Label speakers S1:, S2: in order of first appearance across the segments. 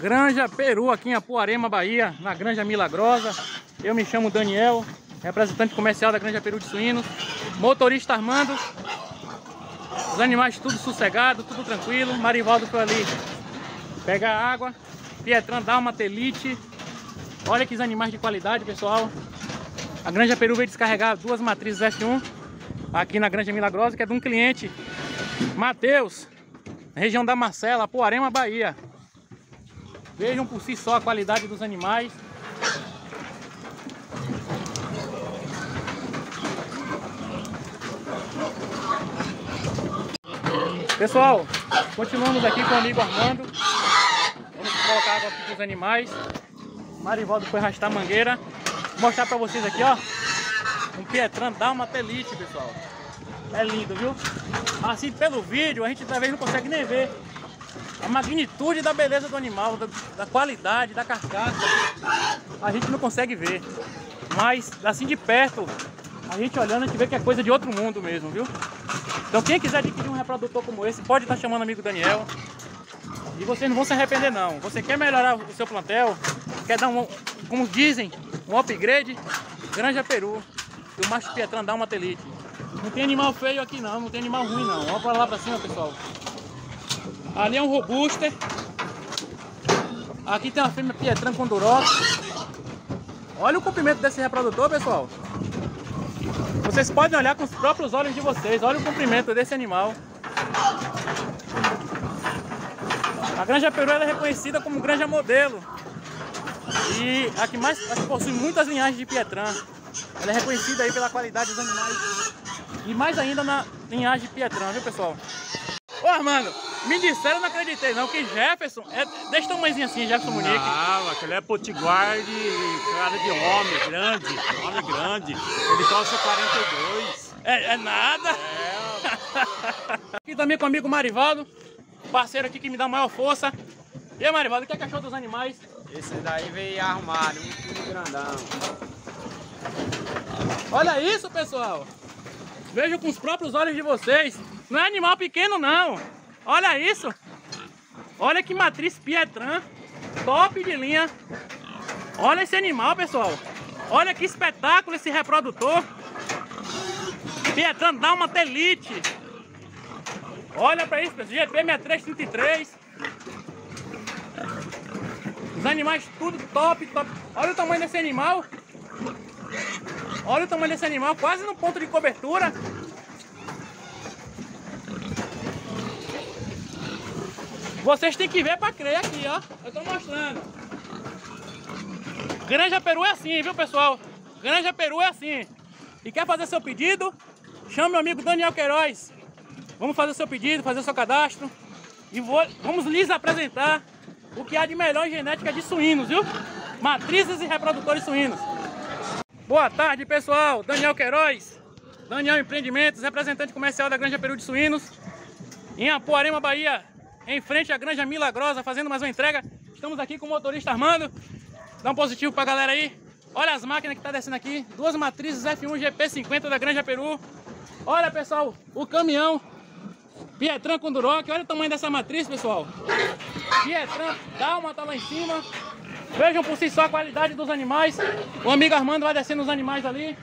S1: Granja Peru, aqui em Apuarema, Bahia, na Granja Milagrosa. Eu me chamo Daniel, representante comercial da Granja Peru de Suínos, motorista Armando. Os animais tudo sossegado, tudo tranquilo. Marivaldo foi ali pegar água. Pietran uma telite. Olha que animais de qualidade, pessoal. A Granja Peru veio descarregar duas matrizes F1 aqui na Granja Milagrosa, que é de um cliente, Matheus, região da Marcela, Apuarema, Bahia. Vejam por si só a qualidade dos animais. Pessoal, continuamos aqui com o amigo Armando. Vamos colocar água aqui para os animais. Marivaldo foi arrastar a mangueira. Vou mostrar para vocês aqui, ó. Um Pietran Dalmatelite, pessoal. É lindo, viu? Assim, pelo vídeo, a gente talvez não consegue nem ver a magnitude da beleza do animal, da, da, qualidade, da carcaça, a gente não consegue ver. Mas assim de perto, a gente olhando, a gente vê que é coisa de outro mundo mesmo, viu? Então quem quiser adquirir um reprodutor como esse, pode estar chamando o amigo Daniel. E vocês não vão se arrepender não. Você quer melhorar o seu plantel, quer dar um, como dizem, um upgrade, Granja Peru. E o macho Pietran dá uma telite. Não tem animal feio aqui não, não tem animal ruim não. Vamos para lá para cima, pessoal. Ali é um robuster. Aqui tem uma fêmea Pietran com. Olha o comprimento desse reprodutor, pessoal. Vocês podem olhar com os próprios olhos de vocês. Olha o comprimento desse animal. A Granja Peru é reconhecida como granja modelo. E a que mais a que possui muitas linhagens de Pietran. Ela é reconhecida aí pela qualidade dos animais. E mais ainda na linhagem de Pietran, viu pessoal? Ô Armando, me disseram, eu não acreditei não, que Jefferson é desse tamanhozinho assim, Jefferson Munique.
S2: Não, aquele é potiguar de cara de homem, grande, homem grande. Ele calça 42.
S1: É, é nada. É. aqui também com o amigo Marivaldo, parceiro aqui que me dá maior força. E aí, Marivaldo, o que, é que achou dos animais?
S3: Esse daí veio arrumado, muito grandão.
S1: Olha isso, pessoal. Vejam com os próprios olhos de vocês. Não é animal pequeno, não. Olha isso. Olha que matriz Pietran. Top de linha. Olha esse animal, pessoal. Olha que espetáculo esse reprodutor. Pietran dá uma telite. Olha para isso, pessoal. GP 6333. Os animais tudo top, top. Olha o tamanho desse animal. Olha o tamanho desse animal, quase no ponto de cobertura. Vocês têm que ver para crer aqui, ó. Eu tô mostrando. Granja Peru é assim, viu, pessoal? Granja Peru é assim. E quer fazer seu pedido? Chame meu amigo Daniel Queiroz. Vamos fazer seu pedido, fazer seu cadastro. E vou, vamos lhes apresentar o que há de melhor em genética de suínos, viu? Matrizes e reprodutores suínos. Boa tarde, pessoal. Daniel Queiroz, Daniel Empreendimentos, representante comercial da Granja Peru de Suínos, em Apuarema, Bahia em frente à Granja Milagrosa, fazendo mais uma entrega. Estamos aqui com o motorista Armando. Dá um positivo pra galera aí. Olha as máquinas que tá descendo aqui. Duas matrizes F1 GP50 da Granja Peru. Olha, pessoal, o caminhão Pietran com Duroc. Olha o tamanho dessa matriz, pessoal. Pietran, Dalma tá lá em cima. Vejam por si só a qualidade dos animais. O amigo Armando vai descendo os animais ali.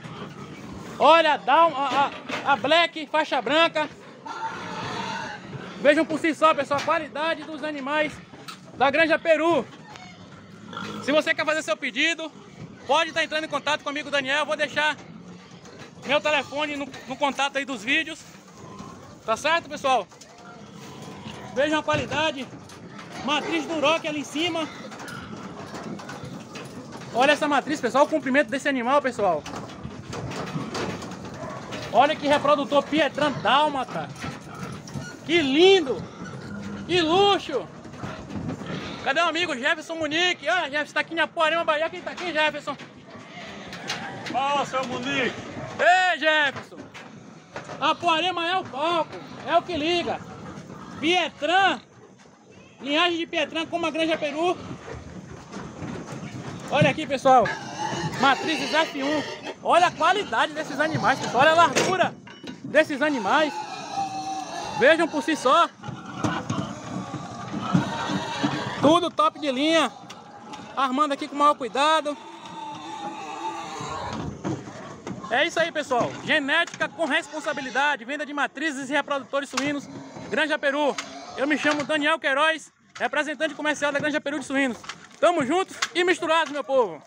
S1: Olha, Dalma, a, a, a Black, faixa branca. Vejam por si só, pessoal, a qualidade dos animais da Granja Peru. Se você quer fazer seu pedido, pode estar entrando em contato com o amigo Daniel. Vou deixar meu telefone no, no contato aí dos vídeos. Tá certo, pessoal? Vejam a qualidade. Matriz do Rock ali em cima. Olha essa matriz, pessoal. O comprimento desse animal, pessoal. Olha que reprodutor Pietran Dálmata. Que lindo! Que luxo! Cadê o amigo Jefferson Munique? Ah, Jefferson tá aqui em Apuarema, Bahia. Quem tá aqui, Jefferson?
S2: Fala, seu Munique!
S1: Ei, Jefferson! Apuarema é o palco, é o que liga. Pietran, linhagem de Pietran como a Granja Peru. Olha aqui, pessoal. Matrizes F1. Olha a qualidade desses animais, pessoal. Olha a largura desses animais. Vejam por si só. Tudo top de linha. Armando aqui com maior cuidado. É isso aí, pessoal. Genética com responsabilidade, venda de matrizes e reprodutores suínos, Granja Peru. Eu me chamo Daniel Queiroz, representante comercial da Granja Peru de Suínos. Tamo juntos e misturados, meu povo.